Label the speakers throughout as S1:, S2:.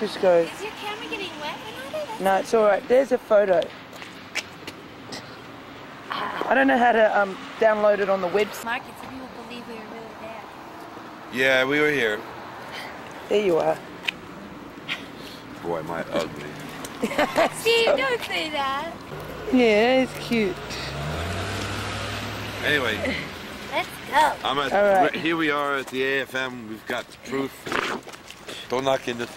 S1: just go.
S2: Is your camera getting wet? I know that.
S1: No, it's all right. There's a photo. I don't know how to um, download it on the website.
S2: Market, so people believe we were really there.
S3: Yeah, we were here.
S1: There you are.
S3: Boy, am I ugly.
S2: Steve, don't say that.
S1: Yeah, it's cute.
S3: Anyway,
S2: Let's go.
S3: I'm at,
S1: All right.
S3: here we are at the AFM. We've got the proof. Don't knock into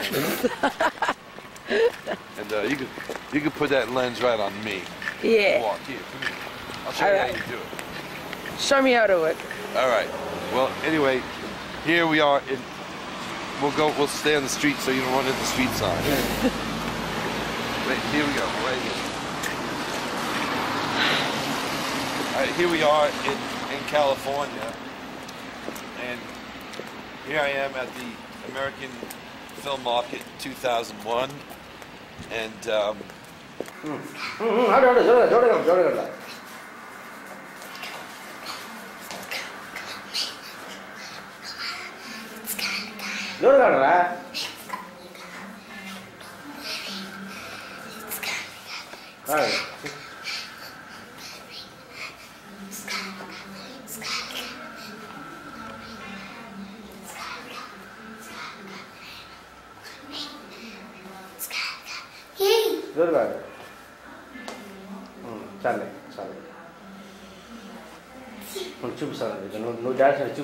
S3: And uh, you can you can put that lens right on me.
S1: Yeah.
S3: Walk here. I'll show
S1: All
S3: you
S1: right.
S3: how you do it.
S1: Show me how to work.
S3: All right. Well, anyway, here we are. In, we'll go. We'll stay on the street so you don't run into the street sign. Wait, here we go. Right here. All right, here we are in, in California, and here I am at the American film market in 2001, and. Um,
S4: All right.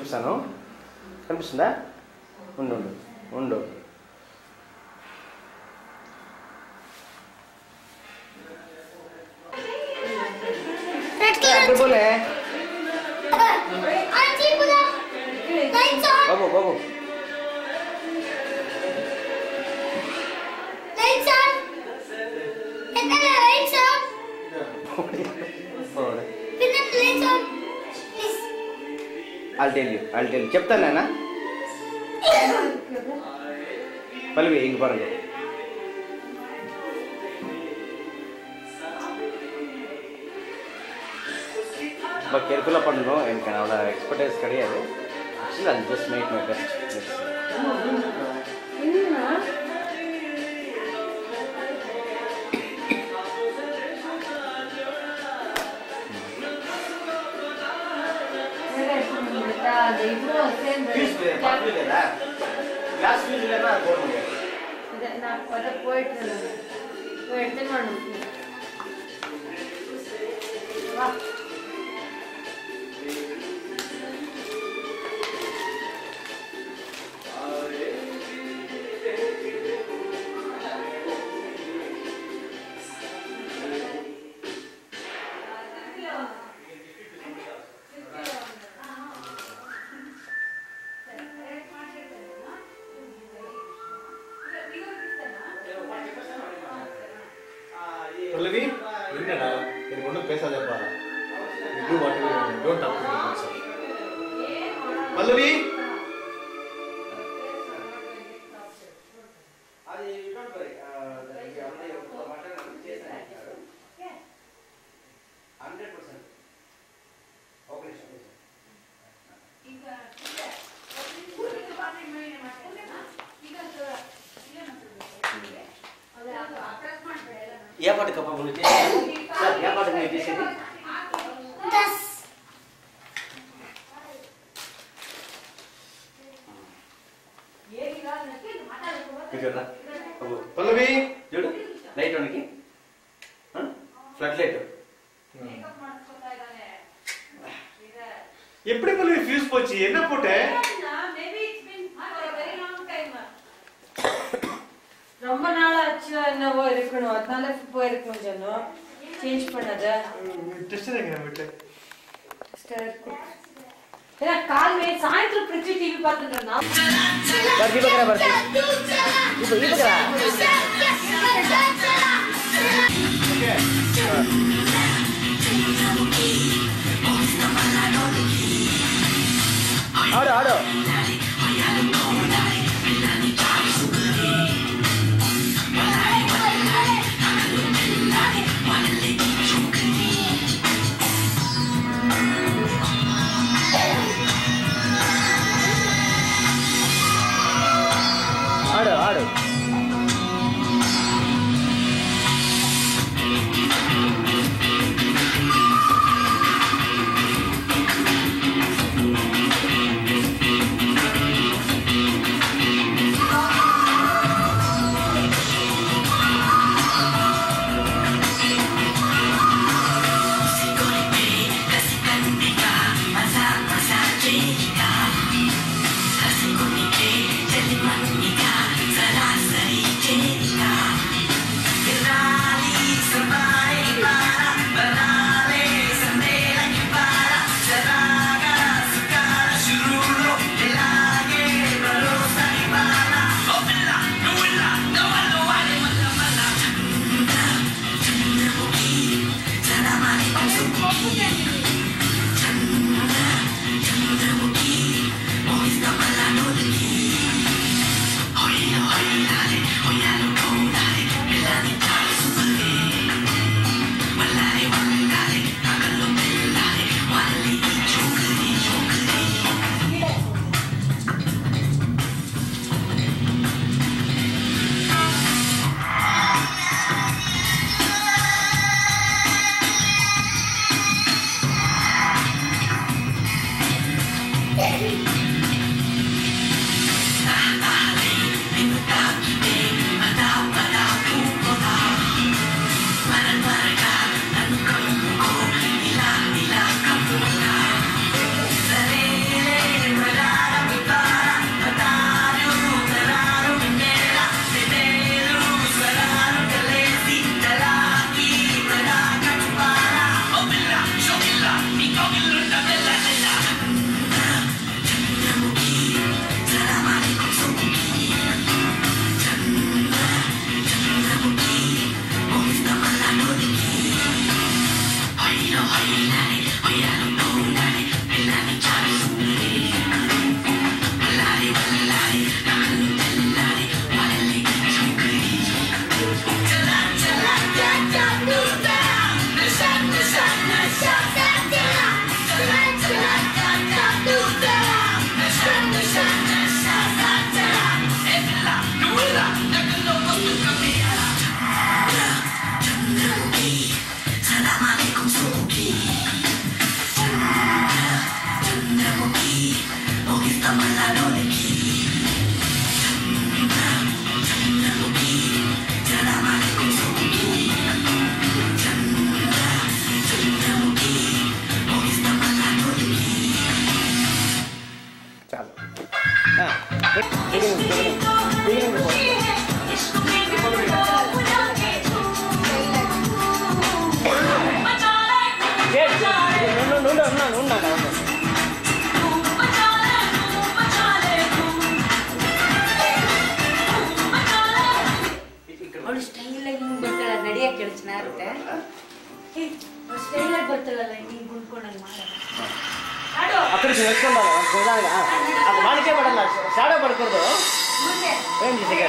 S4: చూపిస్తాను. కనిపిస్తుందా? ఉండు ఉండు ఉండు. పోలే? బాబు బాబు. I'll tell you, I'll tell you. చెప్తాను నాన్న పల్లవి ఇంక பாருங்க ரொம்ப கேர்ஃபுல்லாக பண்ணணும் எனக்கு அவ்வளோ எக்ஸ்பர்டைஸ் கிடையாது ஆக்சுவலி அது just make my best class fees இல்லைன்னா போட முடியாது
S5: போயிட்டு எடுத்துன்னு வரணும்.
S4: చూడరా పల్లవి చూడు లైట్ ఉనికి ఫ్లడ్ లైట్
S6: எப்படி பல்லவி ஃபியூஸ் போச்சு என்ன போட்ட
S5: ரொம்ப நாள் ஆச்சு என்னவோ இருக்கணும் அதனால போயிருக்கணும் சொன்னோம் சேஞ்ச் பண்ணத
S6: டெஸ்ட் எங்க வீட்டு
S5: ஏன்னா मेरा काल में सायंत्र पृथ्वी टीवी पर करना बर्फी पकड़ा
S1: बर्फी ये ये पकड़ा आड़ो आड़ो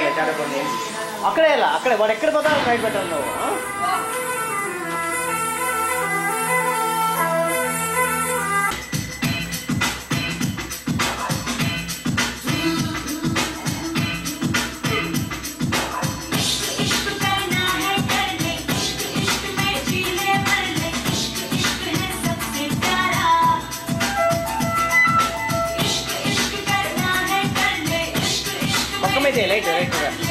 S1: ఏం చేసేయాలి షాడో పడి అక్కడే ఇలా అక్కడే వాడు ఎక్కడ పోతా బయట పెట్టాను నువ్వు
S7: လိုက်တ
S6: ယ်လို
S7: က်တယ်လိုက်တယ်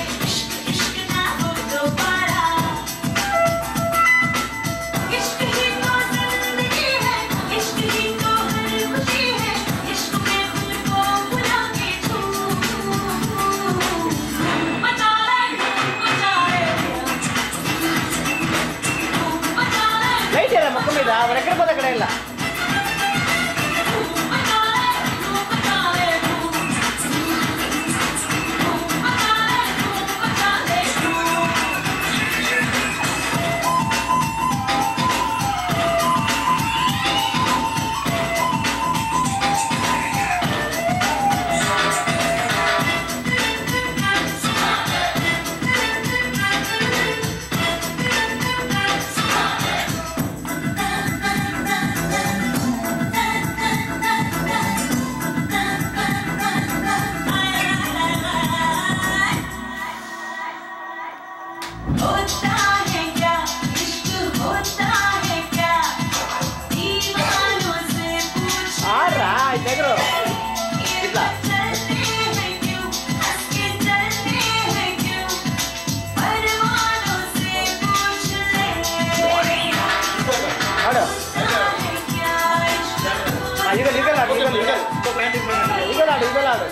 S7: आवे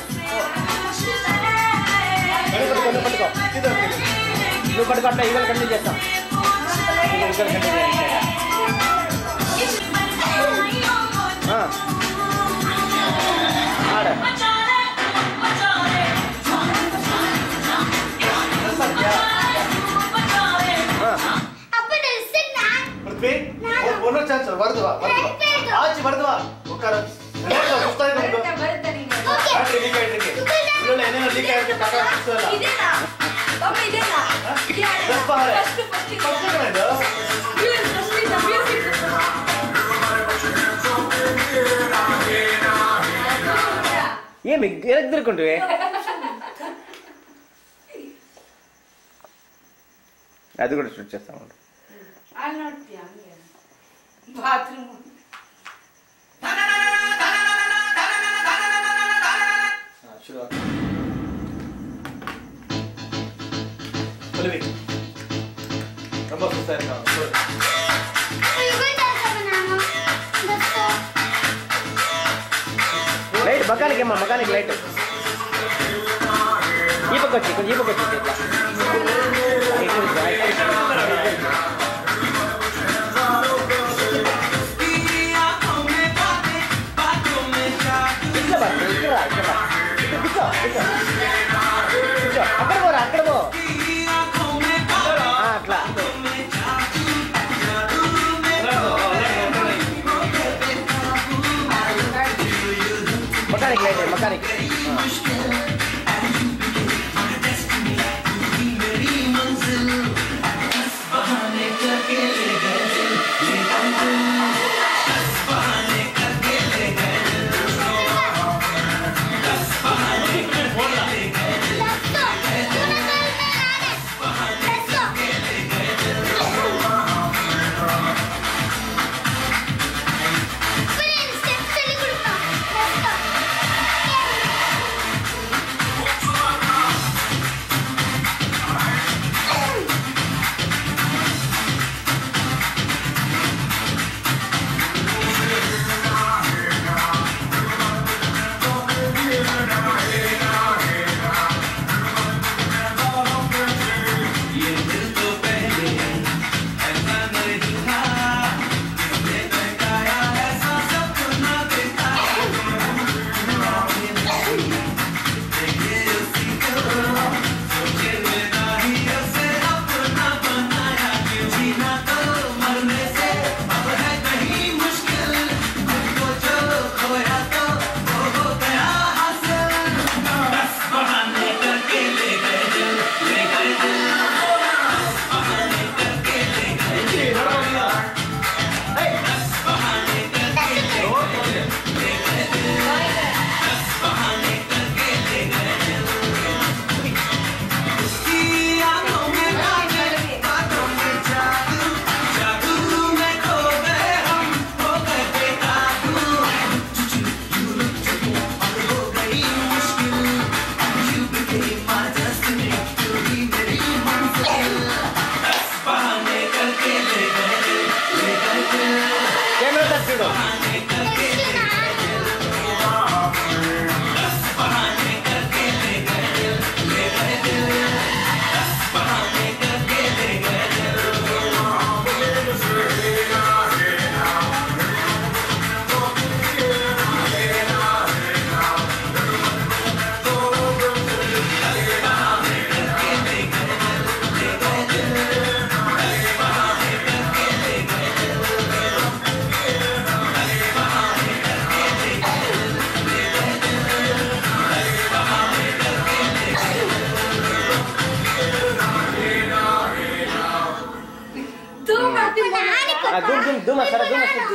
S7: कटो
S6: कटो किधर लो
S7: कट काटना
S6: ईगल करने
S7: जैसा ईगल
S8: ఏమి ఎరకు తిరుక్కుంటువే అది కూడా చేస్తాం
S6: బాత్రూమ్
S8: ಮಕಾನಿಗೆ ಅಮ್ಮ ಮಕಾನಿಗೆ ಲೈಟ್ ಈ ಪಕ್ಕ ಈ ಪಕ್ಕ mechanic, mechanic. Uh.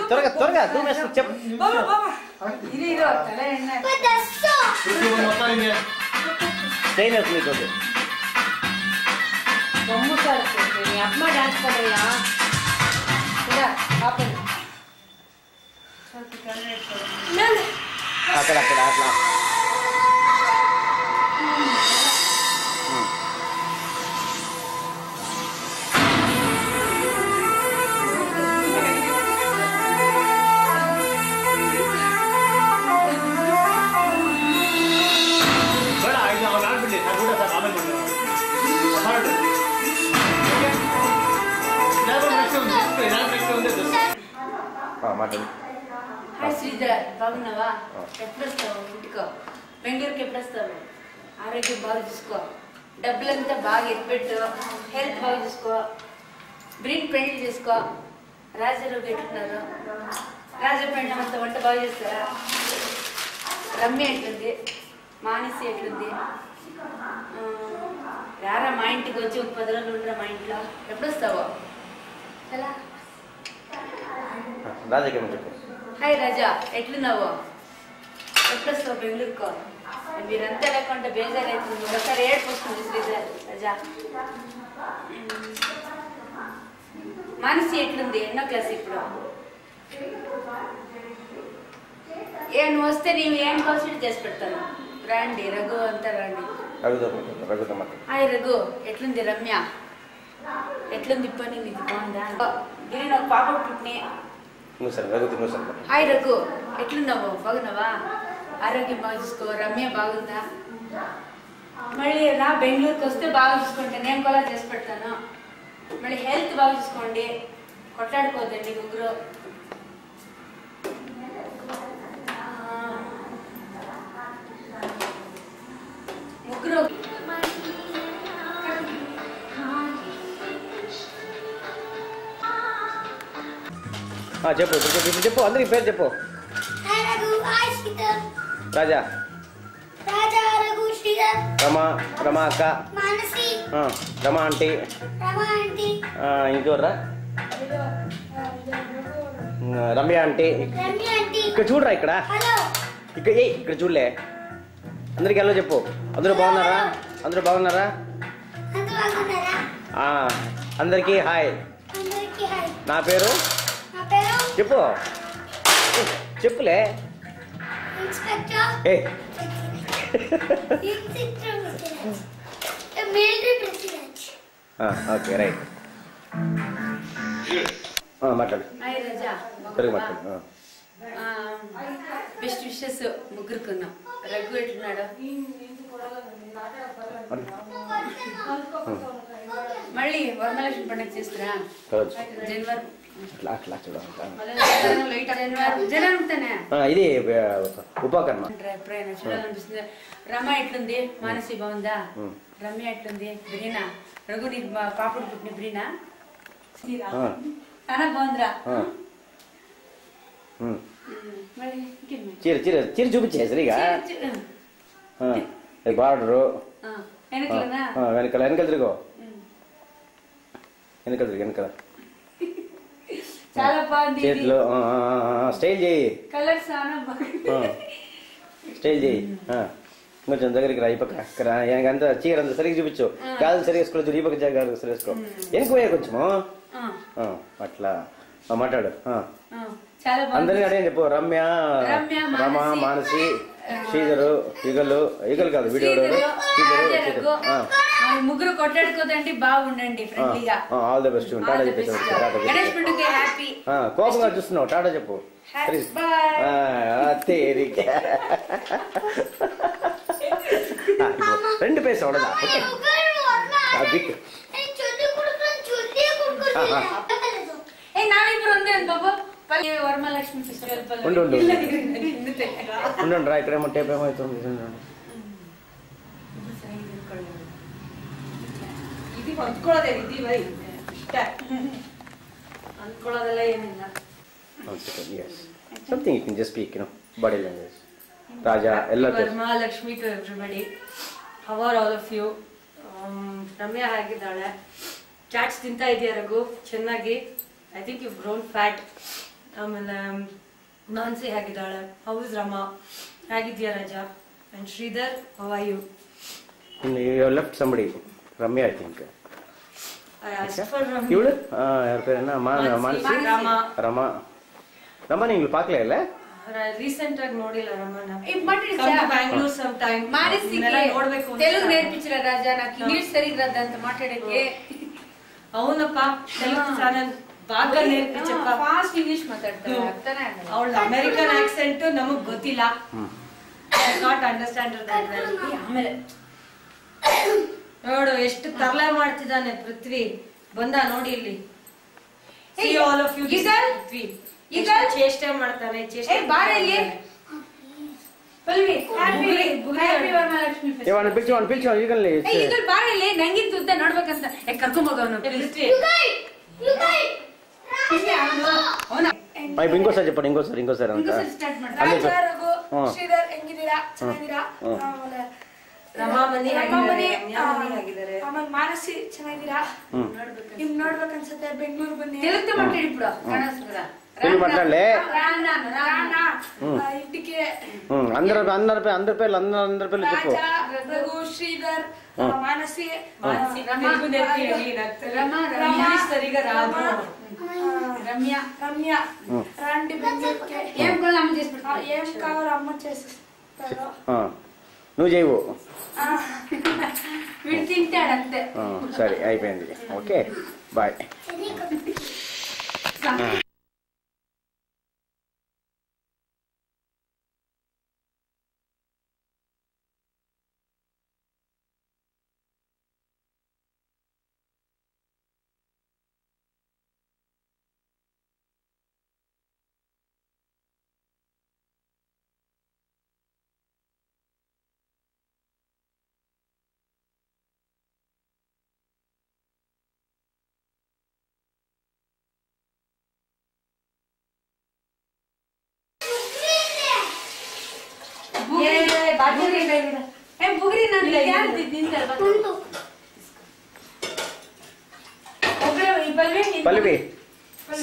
S8: Torga, torga, tu mi
S6: asociamo. Mamma, mamma. Ini
S7: rotta, lei
S8: non è. Ma
S6: da so! Perché vuoi montare me? Sei nel
S8: tuo dove? Mamma
S7: sarà così, amma dance per ya. Ida, apri. Non. Apri.
S4: మాట్లాడు
S9: hi Sridhar బాగున్నావా ఎప్పుడు వస్తావు ఇంటికో బెంగళూరుకి ఎప్పుడు వస్తావు ఆరోగ్యం బాగా చూసుకో డబ్బులంతా బాగా ఎత్తిపెట్టు హెల్త్ బాగా చూసుకో బ్రీన్ పెయింట్ చేసుకో రాజారావు ఎట్లున్నారు రాజా పెయింట్ అంతా వంట బాగా చేస్తారా రమ్య ఎట్లుంది మానసి ఎట్లుంది రారా మా ఇంటికి వచ్చి ఒక పది రోజులు ఉండరా మా ఇంట్లో ఎప్పుడు వస్తావు ఎలా
S4: రాజకీయ చెప్పు?
S9: హాయ్ రాజా ఎట్లున్నావు? ఎప్పుడు వస్తావు బెంగళూరుకో? మీరంతా లేకుండా బేజారైతుంది. ఒకసారి ఏడుపు వస్తుంది శ్రీధర్ రాజా. మానసి ఎట్లుంది? ఎన్నో క్లాస్ ఇప్పుడు? ఏ నువ్వు వస్తే నీవు ఏం కాల్సి చేసి పెడతాను? రండి రఘు అంతా రండి. హాయ్ రఘు ఎట్లుంది రమ్య? ఎట్లుంది పని? నీది బాగుందా? గిరి నాకు పాప పుట్టినే
S4: నువ్వు సరే నువ్వు సరే
S9: హాయ్ రఘు ఎట్లున్నావు? బాగున్నావా? ఆరోగ్యం బాగా చూసుకో రమ్య బాగుందా? మళ్ళీ రా బెంగళూరుకి వస్తే బాగా చూసుకుంటా నేను కూడా చేసి పెడతాను. మళ్ళీ హెల్త్ బాగా చూసుకోండి. కొట్లాడుకోవద్దండి ముగ్గురు.
S4: చెప్పు ఇప్పుడు చెప్పు ఇప్పుడు చెప్పు అందరికి పేరు చెప్పు
S10: Hi Raghu, hi Sridhar.
S4: రాజా
S10: Raja, Raghu, Sridhar,
S4: రమా రమా అక్క
S10: Manasi,
S4: ఆ, రమా ఆంటీ
S10: Rama aunty,
S4: ఆ, ఇంకెవర్రా ఆ, రమ్య ఆంటీ
S10: Rami aunty.
S4: ఇక్కడ చూడరా ఇక్కడ
S10: Hello.
S4: ఇక్కడ ఏ ఇక్కడ చూడలే అందరికి ఎలా చెప్పు అందరూ బాగున్నారా అందరూ బాగున్నారా
S10: అందరూ బాగున్నారా?
S4: ఆ, అందరికీ హాయ్
S10: అందరికీ hi.
S4: నా పేరు
S10: నా పేరు
S4: చెప్పు చెప్పులే
S10: ఇన్స్పెక్టర్
S4: ఏ
S10: ఇన్స్పెక్టర్ ప్రెసిడెంట్ మిలిటరీ ప్రెసిడెంట్
S4: ఆ, ఓకే రైట్ ఆ, మాట్లాడు
S9: హాయ్ రాజా
S4: సరిగా
S9: బాగున్నావా?
S4: మాట్లాడు ఆ.
S9: బెస్ట్ విషెస్ ముగ్గురుకున్నాం రఘు ఎట్లున్నాడు మళ్ళీ వరమలక్ష్మి పండుగ చేస్తురా
S4: కావచ్చు.
S9: జనవరి
S4: అట్లా అట్లా చూడాలి ఇది ఉపకర్మ
S9: రమ ఎట్లుంది? మానసి బాగుందా. రమ్య ఎట్లుంది? బ్రీనా రఘు నీ మా పాపడు పుట్టిన బ్రీనా చాలా బాగుందిరా.
S4: చీర చీర చీర చూపించే సరిగా? బార్డరు? వెనకాల వెనకాల తిరుగు. వెనకాల తిరుగు వెనకాల.
S9: చాలా బాగుంది.
S4: చేతిలో స్టైల్ చేయి.
S9: కలర్ చాలా బాగుంది.
S4: స్టైల్ చేయి. కొంచెం దగ్గరికి రా ఈ పక్క. అంతా చీర అంతా సరిగ్గా చూపించు. గాజులు సరిగా వేసుకోలేదు చూడు ఈ పక్క జాగా గాజులు సరిగా వేసుకో వెనక పోయా కొంచెము? అట్లా. మాట్లాడు. అందరినీ అడిగాను చెప్పు. రమ్య
S9: రమ్య,
S4: రమ
S9: మానసి.
S4: శ్రీధరు యుగలు యుగలు కాదు వీడియో
S9: ముగ్గురు కొట్లాడుకోదండి బాగుండండి ఫ్రెండ్లీగా
S4: ఆ, ఆల్ ద బెస్ట్ టాటా చెప్పేసి
S9: గణేష్. పండుగ హ్యాపీ
S4: ఆ, కోపంగా చూస్తున్నావు టాటా చెప్పు. తేరిక. రెండు పేస్ అవడదా ఓకే.
S9: ఏ ఉంది బాబు. వరమలక్ష్మి ఫెస్టివల్
S4: ఉండు, ఉండు, ఉండు.
S9: ఉండు
S4: ఉండండి రా ఇక్కడేమో టేప్ ఏమవుతుంది ఉండండి.
S5: ಇದು ಹೊಂದ್ಕೊಳ್ಳೋದೇ ವಿಧಿ ಬೈ ಇಷ್ಟ ಅಂದ್ಕೊಳ್ಳೋದೆಲ್ಲ ಏನಿಲ್ಲ
S4: Okay, yes. Something you can just speak, you know, body language. Raja ಎಲ್ಲ
S5: Varamahalakshmi to everybody how are all of you Ramya ಹೇಗಿದ್ದಾಳೆ chaats ತಿಂತಾ ಇದೆಯಾ ರಘು ಚೆನ್ನಾಗಿ I think you grown fat ಆಮೇಲೆ ನಾನ್ಸಿ ಹೇಗಿದ್ದಾಳೆ ಹೌ ಇಸ್ ರಮ ಹೇಗಿದ್ಯಾ Raja and Sridhar
S4: how are you you left somebody
S5: Ramya I think
S4: இவளு யார் பேர் என்ன
S5: மானசி
S4: ரமா ரமா நீங்க பார்க்கல இல்ல
S5: ರೀಸೆಂಟ್ ಆಗಿ ನೋಡಿಲ್ಲ
S9: Ramana but
S5: Bangalore some time
S9: ಮಾರಿಸಿಗೆ
S5: ನೋಡ್ಬೇಕು
S9: ತೆಲುಗು ನೇರ್ಪಿಚ್ಚಿರ ರಾಜ ನಾಕ್ ಇಂಗ್ಲಿಷ್ ಸರಿ ಅಂತ ಮಾತಾಡಕ್ಕೆ
S5: ಅವನಪ್ಪ ತೆಲುಗು ಚಾನಲ್
S9: ಫಾಸ್ಟ್ ಇಂಗ್ಲಿಷ್ ಮಾತಾಡ್ತಾರೆ ಅರ್ಥನೇ ಆಗಲ್ಲ.
S5: ಅಮೆರಿಕನ್ ಆಕ್ಸೆಂಟ್ ನಮಗೆ ಗೊತ್ತಿಲ್ಲ. ನಾಟ್ ಆಮೇಲೆ ನೋಡು ಎಷ್ಟು ತರಲೆ ಮಾಡ್ತಿದ್ದಾನೆ ಪೃಥ್ವಿ. ಬಂದ ನೋಡಿ ಇಲ್ಲಿ.
S9: ಆಲ್
S5: ಚೇಷ್ಟೆ ಮಾಡ್ತಾನೆ ಚೇಷ್ಟೆ
S9: ಬಾರ ಇಲ್ಲಿ. ನಂಗಿಂತ ನೋಡ್ಬೇಕಂತ. ಪೈಪ್ ಇಂಕೋಸರಿ
S4: ಚಪ್ಪ
S7: ಇಂಕೋಸರಿ ಇಂಕೋಸರಿ
S4: ಅಂತ.
S7: ಶ್ರೀಧರ್ ಹೆಂಗಿದ್ದೀರಾ? ಚೆನ್ನಾಗಿದ್ದೀರಾ? ಮಾನಸಿ ಅನ್ಸುತ್ತೆ ಬೆಂಗಳೂರು
S4: ಅಂದ್ರ ರೂಪಾಯಿ ಹನ್ನೆರಡು ರೂಪಾಯಿ
S7: ಹನ್ನೆರಡು ರಘು ಶ್ರೀಧರ್
S9: రమ్య
S7: రమ్య. రండి
S9: ఏం అమ్మ చేసి
S7: ఆ,
S9: పెడతారు
S7: ఏం కావాలో అమ్మ చేసిస్తారు
S4: ఆ, నువ్వు చేయవు.
S9: వీడు తింటాడు అంతే.
S4: ఆ, సరే అయిపోయింది.
S9: Okay
S4: bye.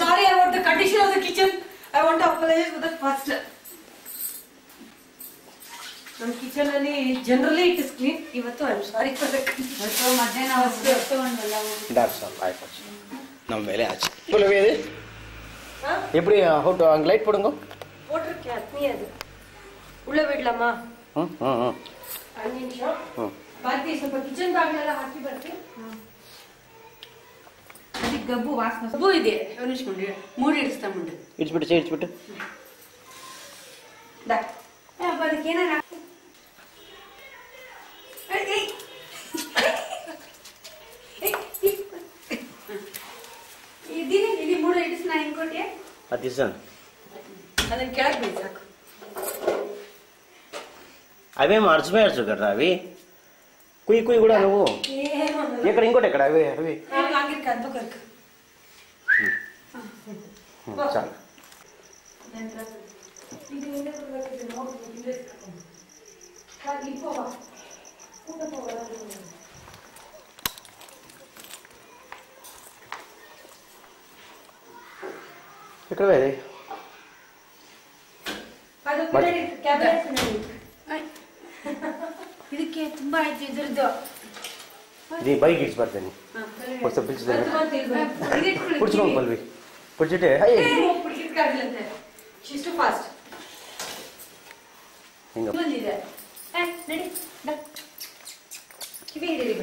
S5: Sorry I want condition of the kitchen I want apologise with the first ನಮ್ಮ ಕಿಚನ್ ಅಲ್ಲಿ ಜನರಲಿ ಇಟ್ ಇಸ್ ಕ್ಲೀನ್ ಇವತ್ತು I am sorry for
S9: the ಇವತ್ತು ಮಧ್ಯಾಹ್ನ
S4: ವಸ್ತು ಎತ್ತುಕೊಂಡಲ್ಲ ದಟ್ಸ್ ಆಲ್ ಐ ಫಸ್ಟ್ நம்ம வேலையை ஆச்சு பல்வி இது எப்படி அங்கே லைட் போடுங்க
S5: போட்டிருக்கேன் அக்னி ಅದು உள்ள ಬಿಡ್ಲಮ್ಮ. ಹ್ಞೂ ಹ್ಞೂ
S4: ಹ್ಞೂ
S5: ಬರ್ತೀವಿ ಸ್ವಲ್ಪ ಕಿಚನ್ ಬಾಗ್ಲೆಲ್ಲ ಹಾಕಿ ಬರ್ತೀವಿ
S9: ಅದಕ್ಕೆ ಗಬ್ಬು ವಾಸನೆ. ಗಬ್ಬು ಇದೆ. ಇಳಿಸ್ಕೊಂಡ್ರಿ ಮೂರು ಇಡಿಸ್ತಾ
S4: ಮುಂದೆ. ಇಡ್ಸ್ಬಿಟ್ಟು ಸೇ ಅಪ್ಪ
S9: ಅದಕ್ಕೆ ಏನಾರ ಇದ್ದೀನಿ ಇಲ್ಲಿ ಮೂರು ಇಡಿಸ್ ನಾ
S4: ಹೆಂಗೆ ಕೊಟ್ಟೆ. ದಿವಸ.
S5: ಅದನ್ನ ಕೆಳಗೆ
S4: ಬೀಳ್ಸಾಕು अवे अरच मेरच कड़ा अभी कुयि कुयि कूड़ा
S5: नु इकड़ इंकोटे
S4: अभी अभी चल इकड़े
S5: कैबिनेट
S4: में
S5: आई
S9: ಇದಕ್ಕೆ ತುಂಬಾ ಆಯ್ತು ಇದ್ರದ್ದು.
S4: ನೀ ಬೈಕ್ ಇಡ್ಸ್ ಬರ್ತೇನೆ. ಒಂದು ಸ್ವಲ್ಪ ಕುಡ್ಸ್ಕೊಂಡು
S5: ಬಲ್ವಿ ಕುಡ್ಸಿಟ್ಟೆ ಇಷ್ಟು ಫಾಸ್ಟ್
S4: ಹಿಂಗೆ.
S5: ಕಿವಿ ಹಿಡೀರಿ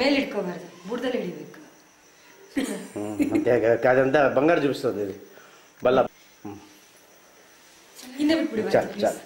S5: ಮೇಲೆ ಇಟ್ಕೋಬಾರ್ದು ಬುಡದಲ್ಲಿ ಹಿಡಿಬೇಕು.
S4: అంతే అదంతా బంగారు చూపిస్తుంది ఇది. బల్ల. చాలు చాలు.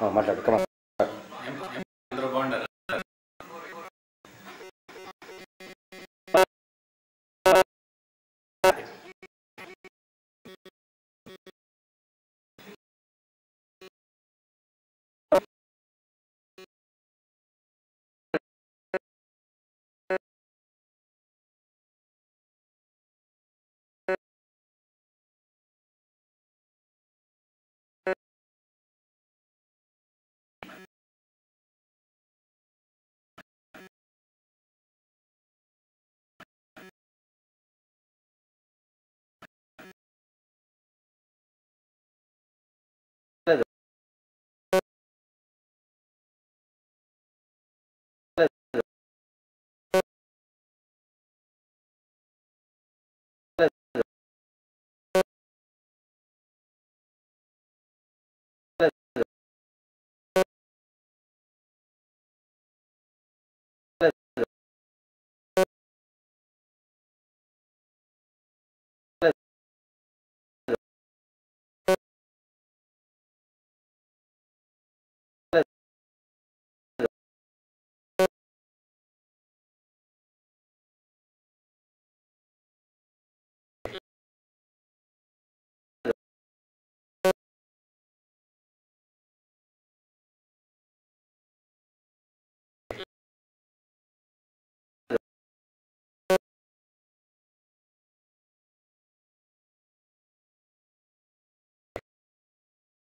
S9: 哦
S5: 马
S4: 上就